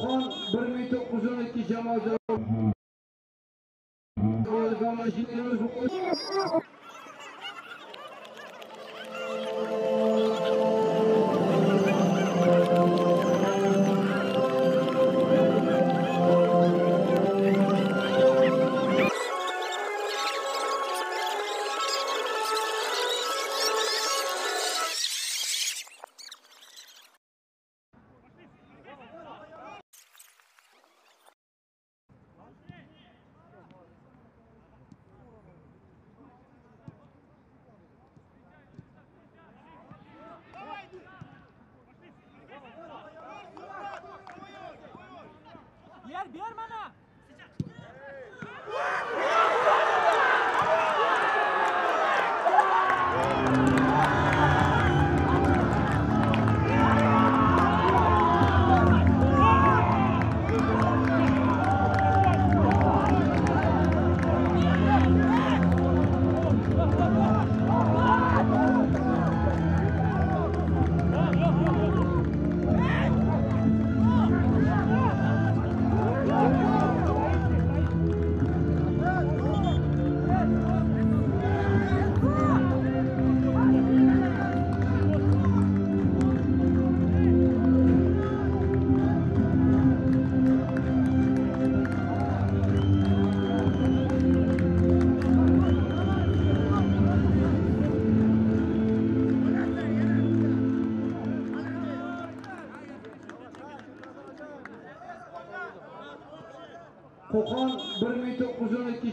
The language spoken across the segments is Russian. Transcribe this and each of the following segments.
Otaxon 1912 mingto'qqiz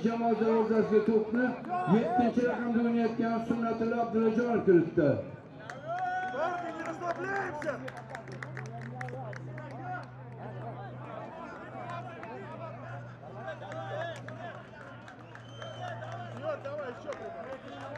jamoa darvozasiga to'pni 7 raqamda o'ynayotgan Sunnatilla Abdullajonov kiritdi. Давай, еще прибавь.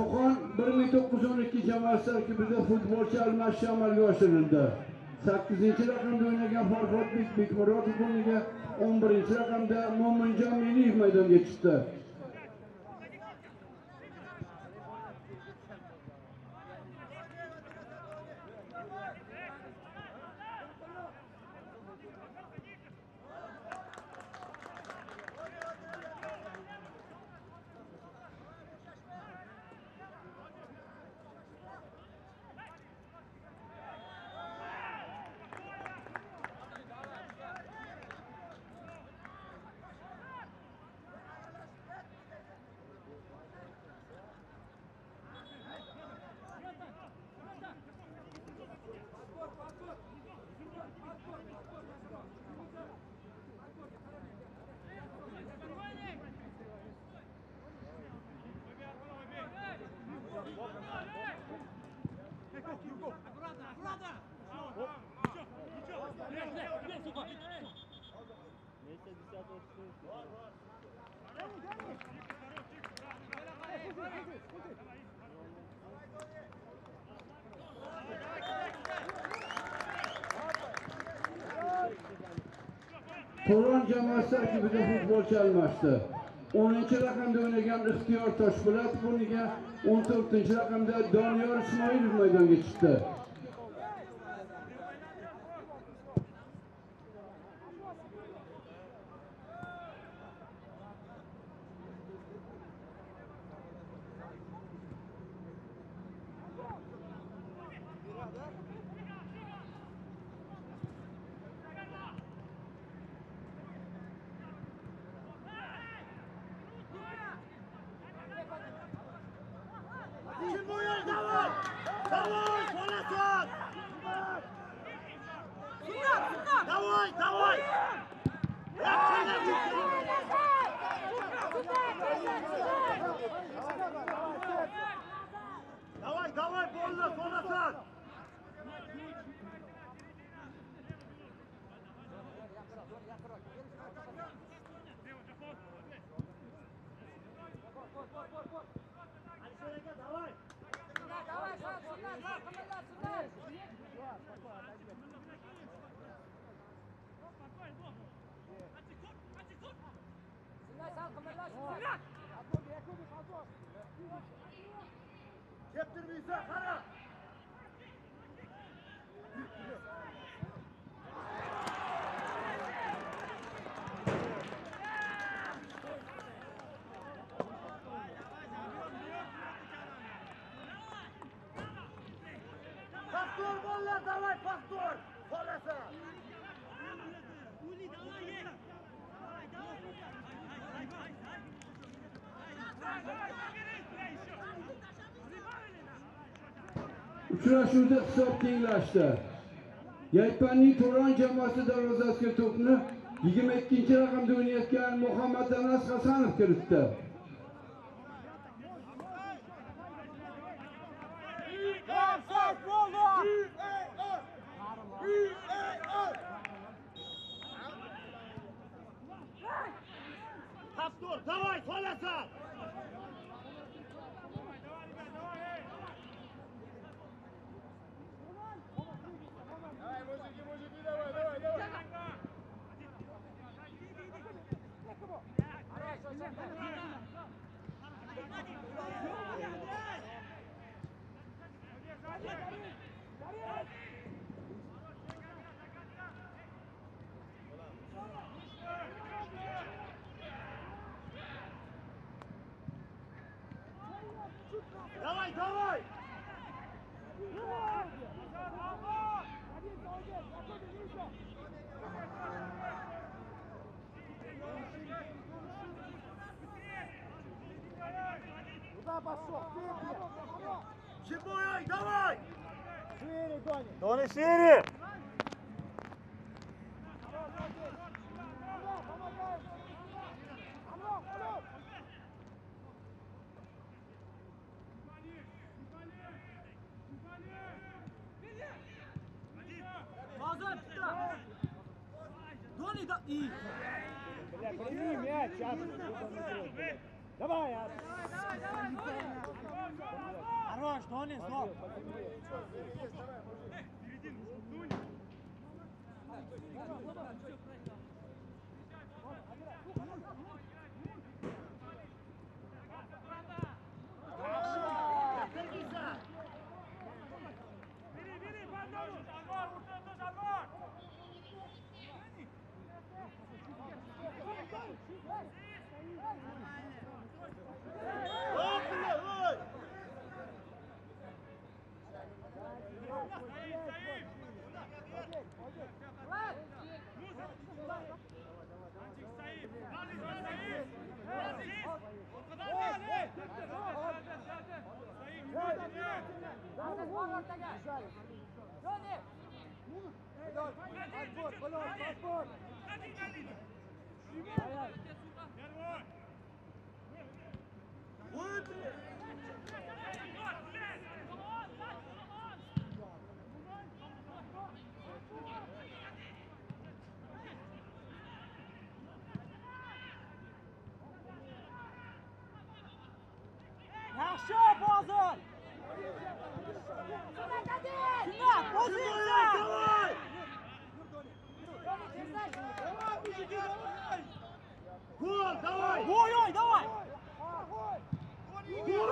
Qo'qon 1912 jamoasi tarkibida futbolchi almashish amalga oshirildi. 8-raqamda o'ynagan Farhodbek Bekmurodov o'rniga 11-raqamda Mo'minjon Meliyev maydonga chiqdi. To'ron jamoasi tarkibida futbolchi almashdi. 10 raqamda o'ynagan Ixtiyor Toshpo'latov o'rniga 14 raqamda Doniyor Ismoilov maydonga chiqdi. Keptirmeyse kara! Uchrashuvda hisob tenglashdi. Yaypanning To'ron jamoasi darvozasiga to'pni 22-raqamda o'ynayotgan Muhammad Anas Hasanov kiritdi. Давай, давай! Куда пошел? Чемоян, давай! Шире, Дони! Дони шире! И. Бля, прими мяч, а! Давай, а! Хорош, Дони, стоп. Кыргызстан! Ой, бля, ой! Отбор, баллон, отбор! Ой, бля! Nazır! Sinan, pozitsiya! Гол, давай! Ой, ой, давай! Дони!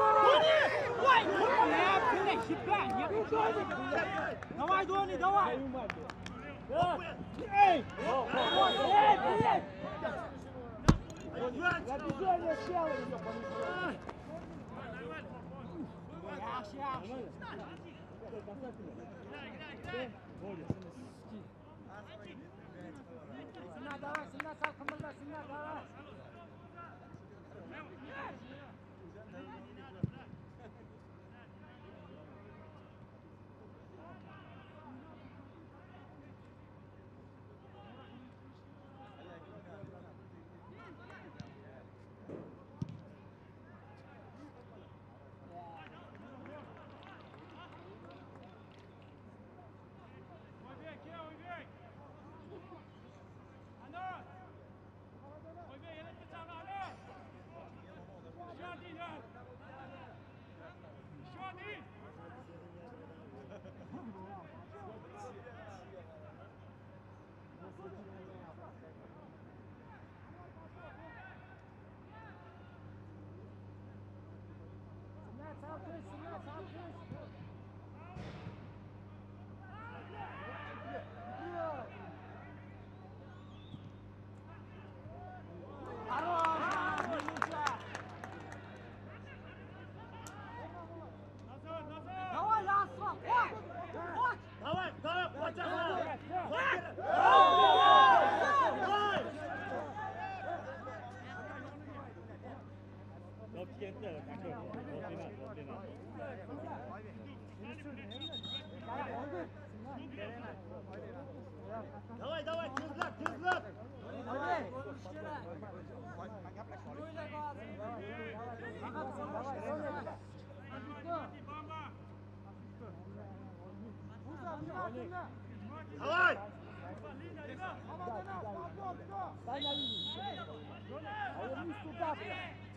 Ой, нет, блядь, себя, нет. Давай, Дони, давай! Эй! Эй, блядь! Я движение сел ее Yaxshi, yaxshi. Sinan, давай, Sinan, sal qimilda, Sinan, давай.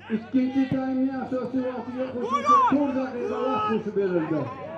İkinci time asosiyatıya koşulsa turda rezalat koşu verildi.